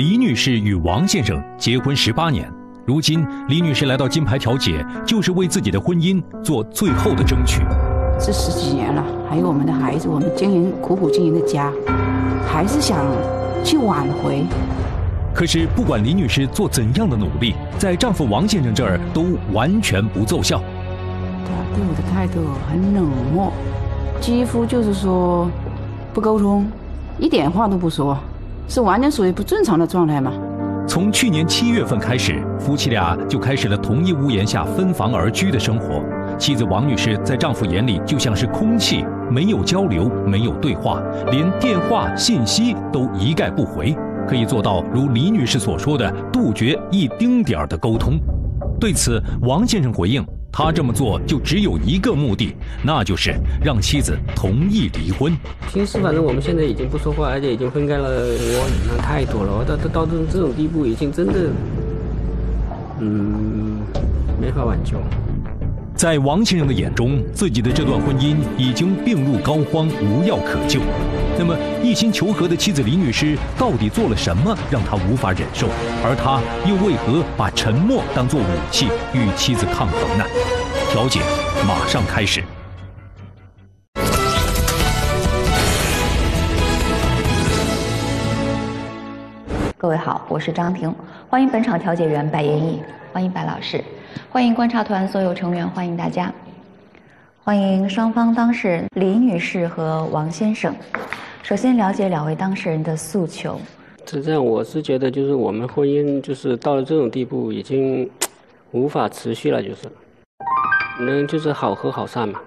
李女士与王先生结婚十八年，如今李女士来到金牌调解，就是为自己的婚姻做最后的争取。这十几年了，还有我们的孩子，我们经营苦苦经营的家，还是想去挽回。可是，不管李女士做怎样的努力，在丈夫王先生这儿都完全不奏效。他对我的态度很冷漠，几乎就是说不沟通，一点话都不说，是完全属于不正常的状态吗。从去年七月份开始，夫妻俩就开始了同一屋檐下分房而居的生活。妻子王女士在丈夫眼里就像是空气，没有交流，没有对话，连电话信息都一概不回。可以做到如李女士所说的，杜绝一丁点儿的沟通。对此，王先生回应，他这么做就只有一个目的，那就是让妻子同意离婚。平时反正我们现在已经不说话，而且已经分开了，我忍太多了，到到到这种这种地步，已经真的，嗯，没法挽救。在王先生的眼中，自己的这段婚姻已经病入膏肓，无药可救。那么，一心求和的妻子李女士到底做了什么让他无法忍受？而他又为何把沉默当作武器与妻子抗衡呢？调解马上开始。各位好，我是张婷，欢迎本场调解员白岩义，欢迎白老师。欢迎观察团所有成员，欢迎大家，欢迎双方当事人李女士和王先生。首先了解两位当事人的诉求。是这样，我是觉得就是我们婚姻就是到了这种地步，已经无法持续了，就是，能就是好合好散嘛。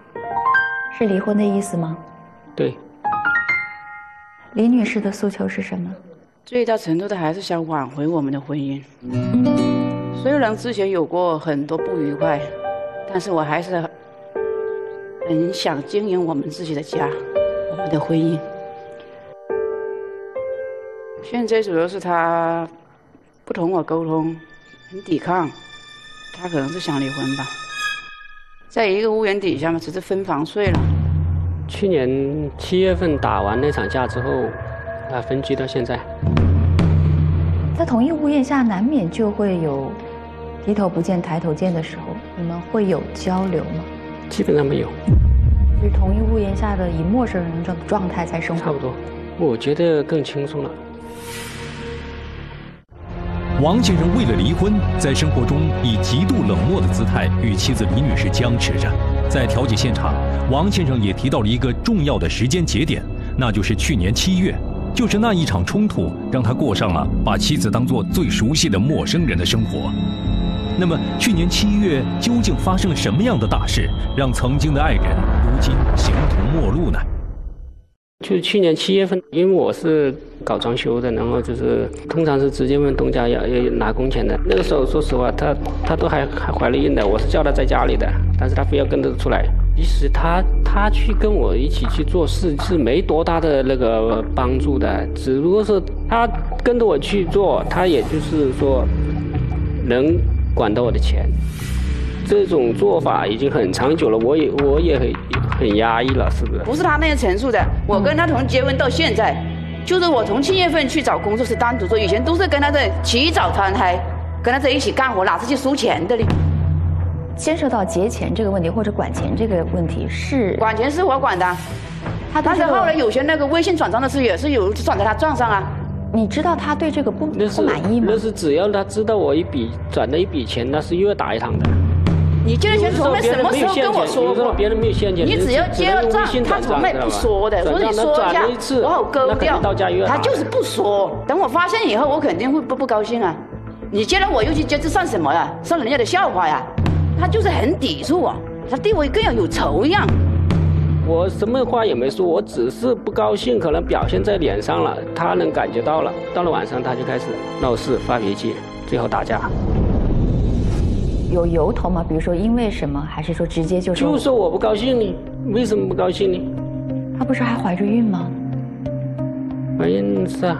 是离婚的意思吗？对。李女士的诉求是什么？最大程度的还是想挽回我们的婚姻。虽然之前有过很多不愉快，但是我还是很想经营我们自己的家，我们的婚姻。现在主要是他不同我沟通，很抵抗，他可能是想离婚吧。在一个屋檐底下嘛，只是分房睡了。去年七月份打完那场架之后，啊，分居到现在。在同一屋檐下，难免就会有。低头不见抬头见的时候，你们会有交流吗？基本上没有，就是同一屋檐下的以陌生人状状态在生活。差不多，我觉得更轻松了。王先生为了离婚，在生活中以极度冷漠的姿态与妻子李女士僵持着。在调解现场，王先生也提到了一个重要的时间节点，那就是去年七月，就是那一场冲突，让他过上了把妻子当做最熟悉的陌生人的生活。那么，去年七月究竟发生了什么样的大事，让曾经的爱人如今形同陌路呢？就是去年七月份，因为我是搞装修的，然后就是通常是直接问东家要要拿工钱的。那个时候，说实话，他他都还还怀了孕的，我是叫他在家里的，但是他非要跟着出来。其实他他去跟我一起去做事是没多大的那个帮助的，只不过是他跟着我去做，他也就是说能。管到我的钱，这种做法已经很长久了，我也我也很很压抑了，是不是？不是他那样陈述的，我跟他从结婚到现在，就是我从七月份去找工作是单独做，以前都是跟他在起早贪黑，跟他在一起干活，哪是去收钱的呢？牵涉到结钱这个问题或者管钱这个问题是管钱是我管的，他但是后来有些那个微信转账的事也是有转在他账上啊。你知道他对这个不不满意吗？那是只要他知道我一笔转了一笔钱，那是又要打一趟的。你借的钱从来什么时候跟我说过？别人没有现金，你只要结了账，他从来不说的。所以说一下，我好勾掉。他就是不说。等我发现以后，我肯定会不不高兴啊！你接了我又去接，这算什么呀？算人家的笑话呀！他就是很抵触我，他对我更要有仇一样。我什么话也没说，我只是不高兴，可能表现在脸上了，他能感觉到了。到了晚上，他就开始闹事、发脾气，最后打架。有由头吗？比如说因为什么，还是说直接就说？就说我不高兴你，为什么不高兴呢？他不是还怀着孕吗？怀孕是啊，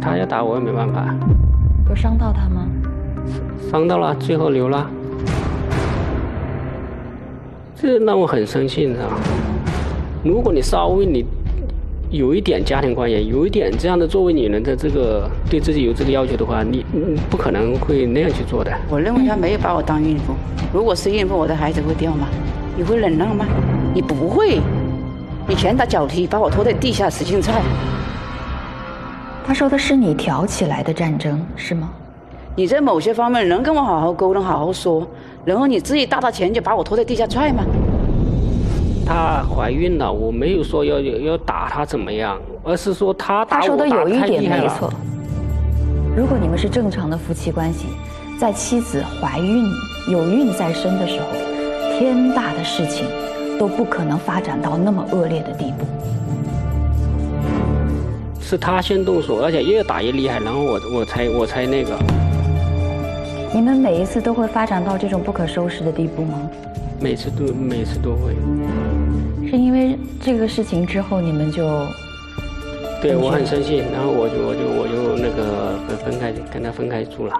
他要打我也没办法。有伤到他吗？伤到了，最后流了。这让我很生气，你知道吗？如果你稍微你有一点家庭观念，有一点这样的，作为女人的这个对自己有这个要求的话，你不可能会那样去做的。我认为他没有把我当孕妇，如果是孕妇，我的孩子会掉吗？你会忍让吗？你不会，你拳打脚踢，把我拖在地下使劲踹。他说的是你挑起来的战争，是吗？你在某些方面能跟我好好沟通、好好说，然后你自己大大钱就把我拖在地下踹吗？她怀孕了，我没有说要要打她怎么样，而是说她他说的有一点没错。如果你们是正常的夫妻关系，在妻子怀孕、有孕在身的时候，天大的事情都不可能发展到那么恶劣的地步。是他先动手，而且越打越厉害，然后我我才我才那个。你们每一次都会发展到这种不可收拾的地步吗？每次都每次都会。是因为这个事情之后你们就？对我很生气，然后我就我就我就那个分分开跟他分开住了。